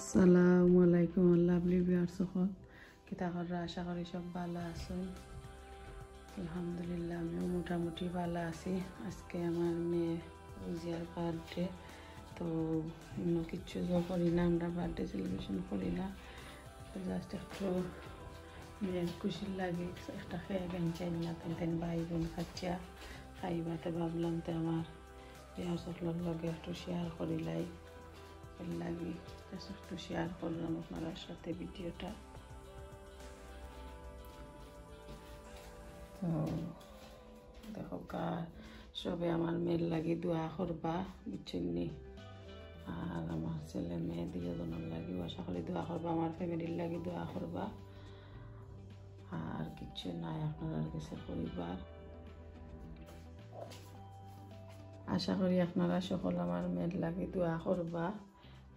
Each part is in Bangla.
আসসালামু আলাইকুম লাভলি বিয়ার সকল কিতা আশা করি সব ভালো আছেন আলহামদুলিল্লাহ, আমিও মোটামুটি ভালো আছি। আজকে আমার মেয়ে উজিয়ার বার্থডে তো অন্য কিচ্ছু তো করি না, আমরা বার্থডে সেলিব্রেশন করি না। জাস্ট একটু মেয়ের খুশি লাগে, একটা খেয়ে গেন চাই না তেন ভাই বোন খাচ্ছা। খাইবাতে ভাবলাম তো আমার বিয়ার সকলের লগে একটু শেয়ার করিলাই ভালো লাগে একটু শেয়ার করলাম আপনার সাথে ভিডিওটা। তো দেখো, গা সবে আমার মেয়ের লাগি দোয়া করবা, বুঝছেন নি? আর আমার ছেলে মেয়ে দুজনের লাগি আশা করি দোয়া করবা, আমার ফ্যামিলির লাগি দোয়া করবা। আর কিচ্ছু নাই আপনার কাছে পরিবার আশা করি আপনারা সকল আমার মেয়ের লাগে দোয়া করবা।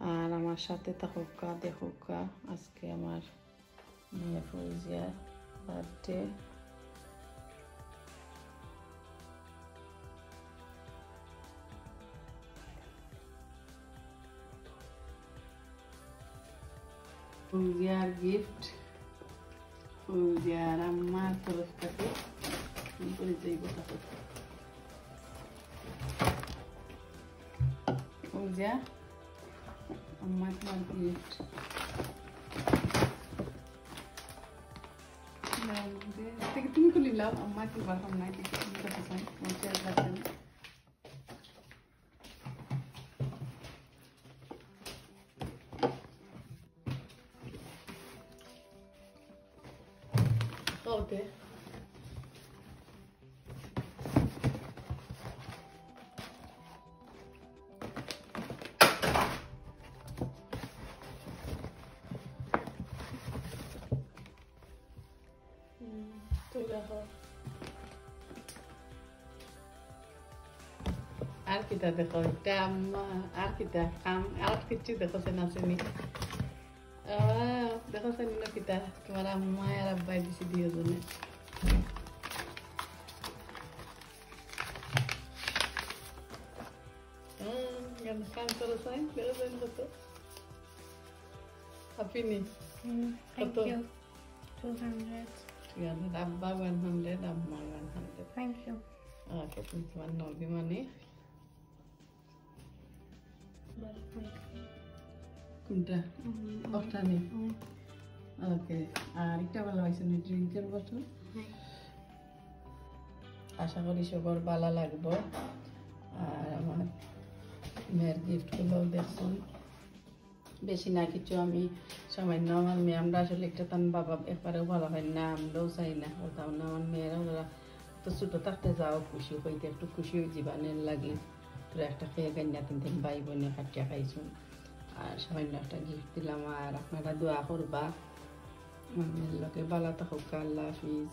আর আমার সাথে থাকুকা দেখুকা আজকে আমার মেয়ে ফৌজিয়ার বার্থডে ফৌজিয়ার গিফট ফৌজিয়ার আমার তরফ থেকে পরিচয় কথা করতে ফৌজিয়া আমার তোমার গিফট থেকে তুমি খুলি লাও আমার কি বার নাই কথা চাই মঞ্চে আসবেন Okay. apa? Al eh, kita deko dam al kita kam, al kecil deko senang sini. Ah, deko sini no kita ke mana mau ya rabai di sini ya dulu. Kan selesai, selesai betul. Apa ini? Hmm, betul. Two hundred. Yeah, Abba 100, Amma 100. Thank you. Okay. কোনটা Mm, ওটা নেই mm, ওকে আর একটা ভালো হয়েছে না ড্রিঙ্কের বোতল. আশা করি সবার ভালো লাগবো আর আমার মেয়ের গিফটগুলো দেখুন বেশি না কিছু, আমি সামান্য আমার মেয়ে, আমরা আসলে একটা তান বাবা, একবারেও ভালো হয় না, আমরাও চাই না। ওটাও না আমার মেয়েরা যারা তো ছোটো থাকতে যাও, খুশি হইতে একটু খুশি জীবনের লাগে। তো একটা খেয়ে গান্না তিন তিন ভাই বোনে কাটিয়া খাইছুন আর সামান্য একটা গিফট দিলাম, আর আপনারা দোয়া করবা। লোকে ভালো থাকুক, আল্লাহ হাফিজ।